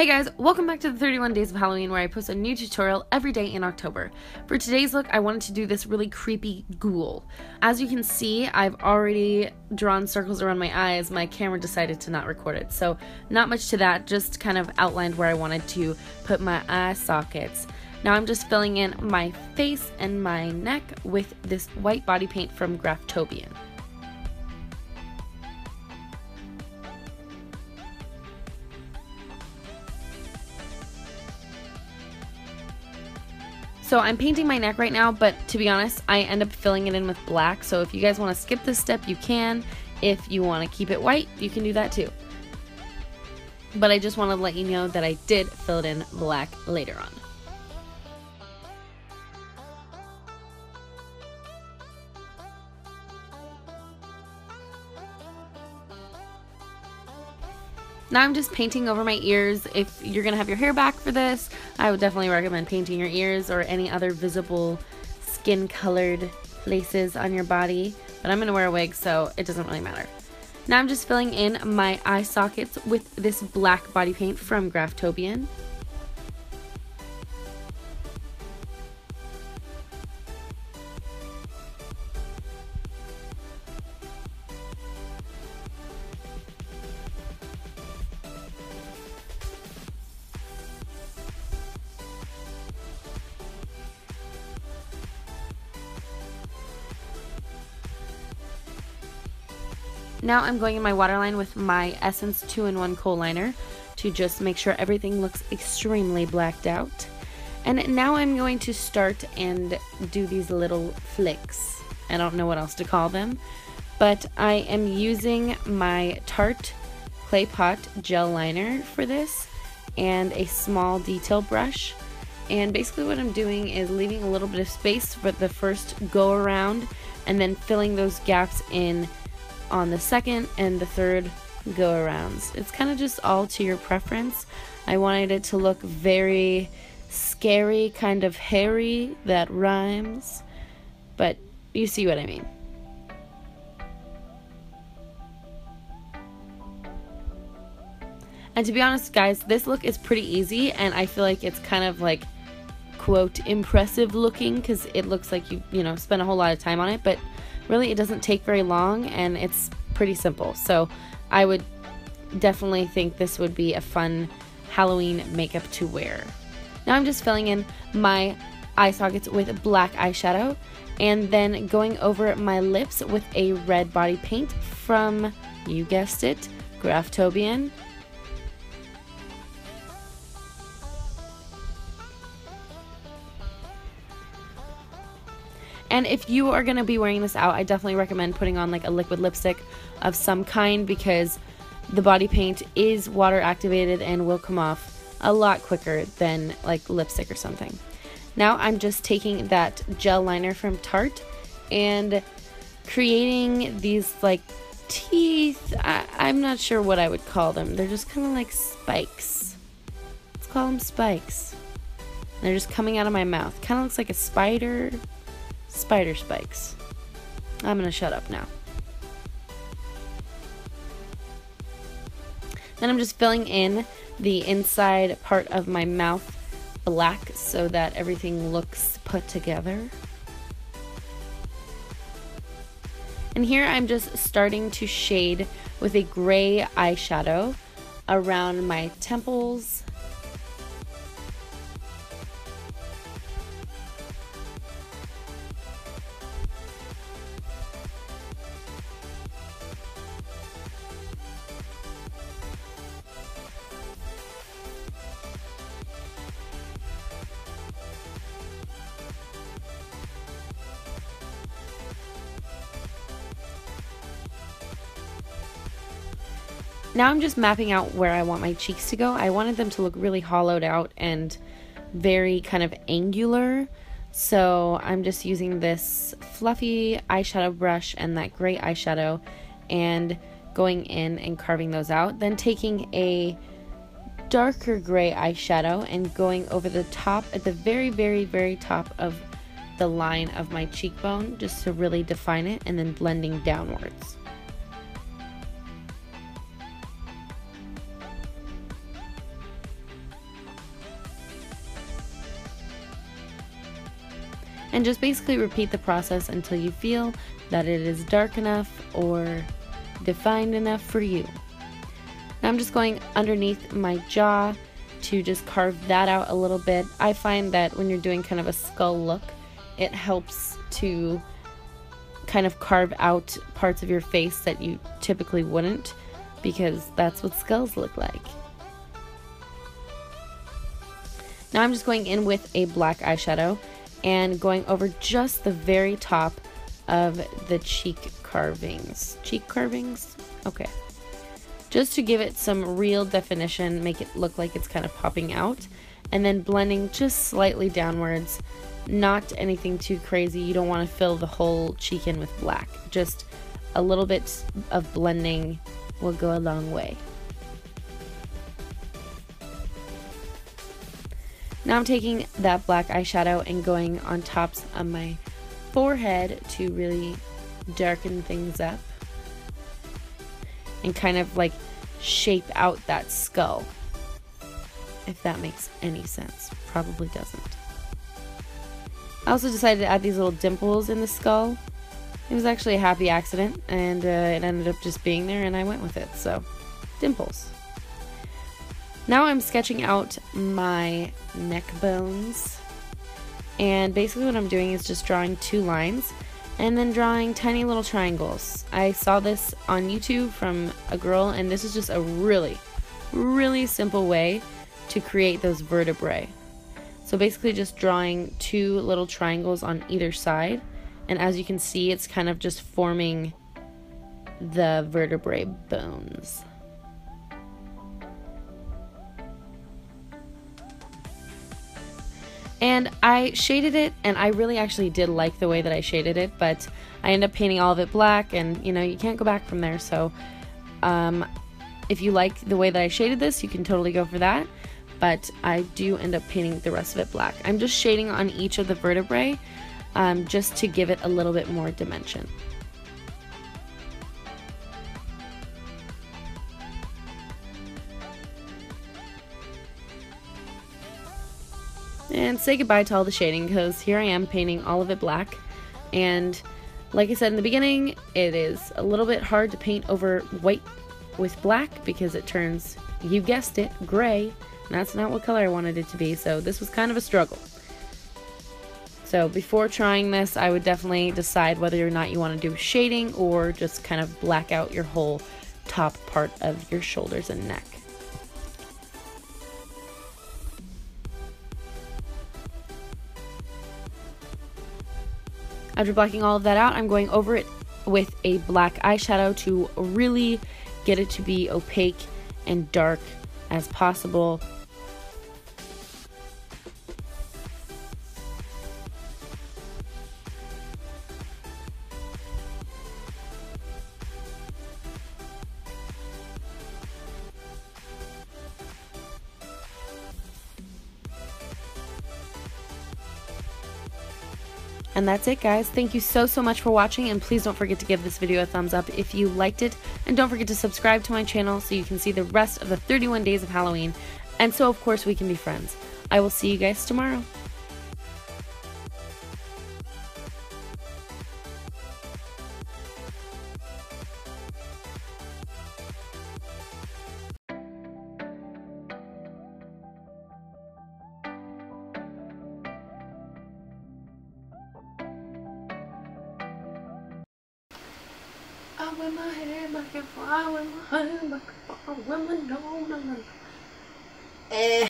Hey guys, welcome back to the 31 Days of Halloween where I post a new tutorial every day in October. For today's look, I wanted to do this really creepy ghoul. As you can see, I've already drawn circles around my eyes. My camera decided to not record it, so not much to that, just kind of outlined where I wanted to put my eye sockets. Now I'm just filling in my face and my neck with this white body paint from Graftobian. So I'm painting my neck right now, but to be honest, I end up filling it in with black. So if you guys want to skip this step, you can. If you want to keep it white, you can do that too. But I just want to let you know that I did fill it in black later on. Now I'm just painting over my ears. If you're to have your hair back for this, I would definitely recommend painting your ears or any other visible skin colored places on your body. But I'm to wear a wig, so it doesn't really matter. Now I'm just filling in my eye sockets with this black body paint from Graftobian. Now I'm going in my waterline with my Essence 2-in-1 kohl liner to just make sure everything looks extremely blacked out. And now I'm going to start and do these little flicks. I don't know what else to call them. But I am using my Tarte Clay Pot gel liner for this and a small detail brush. And basically what I'm doing is leaving a little bit of space for the first go around and then filling those gaps in on the second and the third go arounds. It's kind of just all to your preference. I wanted it to look very scary, kind of hairy, that rhymes, but you see what I mean. And to be honest, guys, this look is pretty easy, and I feel like it's kind of like, quote, impressive looking because it looks like you, you know, spent a whole lot of time on it, but really it doesn't take very long and it's pretty simple. So I would definitely think this would be a fun Halloween makeup to wear. Now I'm just filling in my eye sockets with black eyeshadow and then going over my lips with a red body paint from, you guessed it, Graftobian. And if you are going to be wearing this out, I definitely recommend putting on like a liquid lipstick of some kind because the body paint is water activated and will come off a lot quicker than like lipstick or something. Now I'm just taking that gel liner from Tarte and creating these like teeth. I, am not sure what I would call them. They're just kind of like spikes. Let's call them spikes. they're just coming out of my mouth. Kind of looks like a spider spider spikes. I'm to shut up now. Then I'm just filling in the inside part of my mouth black so that everything looks put together. And here I'm just starting to shade with a gray eyeshadow around my temples Now I'm just mapping out where I want my cheeks to go. I wanted them to look really hollowed out and very kind of angular. So I'm just using this fluffy eyeshadow brush and that gray eyeshadow and going in and carving those out. Then taking a darker gray eyeshadow and going over the top at the very, very, very top of the line of my cheekbone just to really define it and then blending downwards. And just basically repeat the process until you feel that it is dark enough or defined enough for you. Now I'm just going underneath my jaw to just carve that out a little bit. I find that when you're doing kind of a skull look, it helps to kind of carve out parts of your face that you typically wouldn't because that's what skulls look like. Now I'm just going in with a black eyeshadow and going over just the very top of the cheek carvings. Cheek carvings? Okay. Just to give it some real definition, make it look like it's kind of popping out. And then blending just slightly downwards. Not anything too crazy. You don't want to fill the whole cheek in with black. Just a little bit of blending will go a long way. Now I'm taking that black eyeshadow and going on tops of my forehead to really darken things up and kind of like shape out that skull. If that makes any sense. Probably doesn't. I also decided to add these little dimples in the skull. It was actually a happy accident and uh, it ended up just being there and I went with it. So, dimples. Now I'm sketching out my neck bones. And basically what I'm doing is just drawing two lines and then drawing tiny little triangles. I saw this on YouTube from a girl and this is just a really, really simple way to create those vertebrae. So basically just drawing two little triangles on either side and as you can see it's kind of just forming the vertebrae bones. And I shaded it, and I really actually did like the way that I shaded it, but I ended up painting all of it black, and you know, you can't go back from there. So, um, if you like the way that I shaded this, you can totally go for that. But I do end up painting the rest of it black. I'm just shading on each of the vertebrae um, just to give it a little bit more dimension. And say goodbye to all the shading because here I am painting all of it black. And like I said in the beginning it is a little bit hard to paint over white with black because it turns you guessed it gray. And that's not what color I wanted it to be so this was kind of a struggle. So before trying this I would definitely decide whether or not you want to do shading or just kind of black out your whole top part of your shoulders and neck After blacking all of that out, I'm going over it with a black eyeshadow to really get it to be opaque and dark as possible And that's it guys. Thank you so so much for watching and please don't forget to give this video a thumbs up if you liked it and don't forget to subscribe to my channel so you can see the rest of the 31 days of Halloween and so of course we can be friends. I will see you guys tomorrow. I wear my hair back and fly, I wear my hair back and wear my no, no, no. Eh.